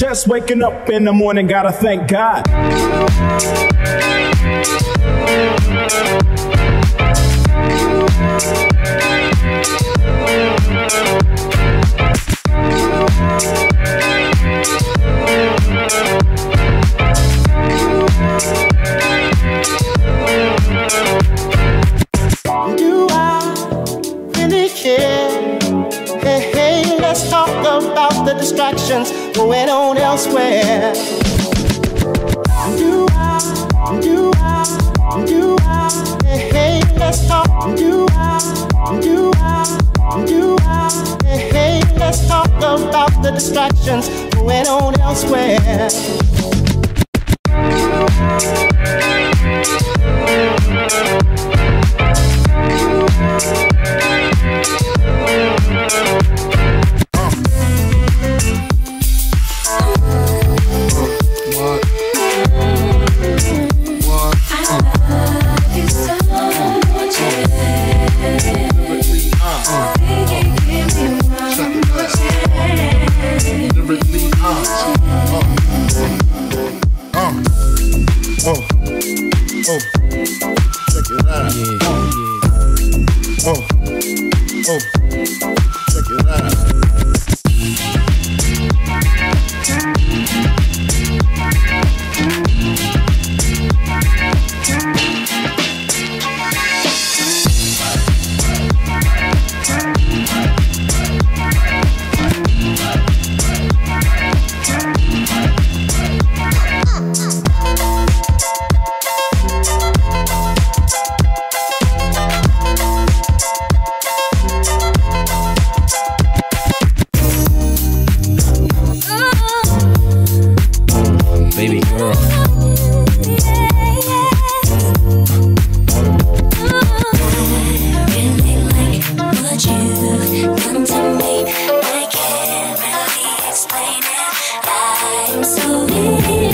Just waking up in the morning, gotta thank God. Distractions going on elsewhere. Do I, do I, do I? Hey, let's talk. Do I, do I, do I? Hey, hey, let's talk about the distractions going on elsewhere. Oh, oh, check it out. Oh, oh, check it out.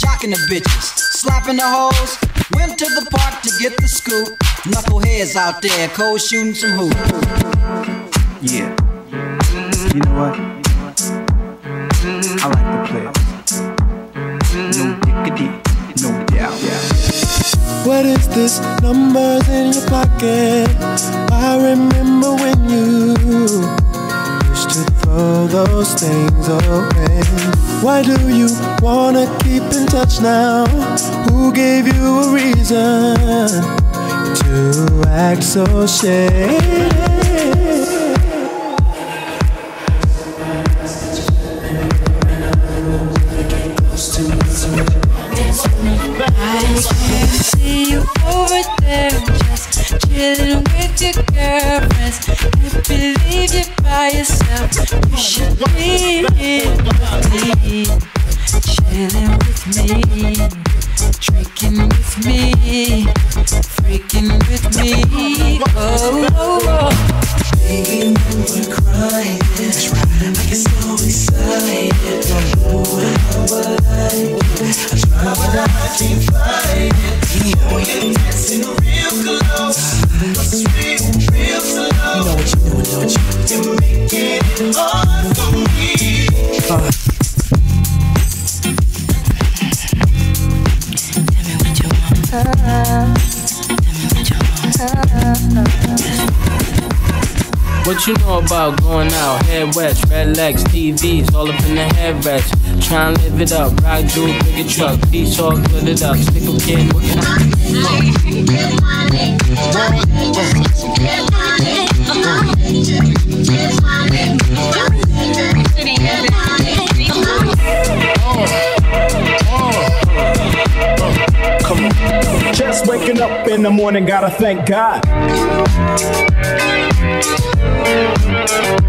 got, got, got. Ready or not, here I come. You can't hide. Gonna find you and take it slow. Cruising down the street in my 6'4, jocking the bitches, slapping the hoes. Went to the park to get the scoop. Knuckleheads out there, cold shooting some hoops. Yeah. You know what? I like the players. No diggity, no doubt. What is this? Numbers in your pocket. I remember when you used to throw those things away. Why do you wanna keep in touch now? Who gave you a reason to act so shady? I can see you over there, chilling with your girlfriends. I believe you're by yourself. You should be with me, chilling with me, drinking with me, freaking with me. Oh, oh, oh. Baby, when we're crying, I get so excited. Oh, how I like it. I try, but I can't find it. Oh, you're dancing real. Real, slow. You know what you're doing, don't you? You're making it hard What you know about going out? Head west, red legs, TVs, all up in the headrest. Try and live it up, ride through a bigger truck, piece all it up, stick a kid, what can I. Just waking up in the morning, gotta thank God. Thank you.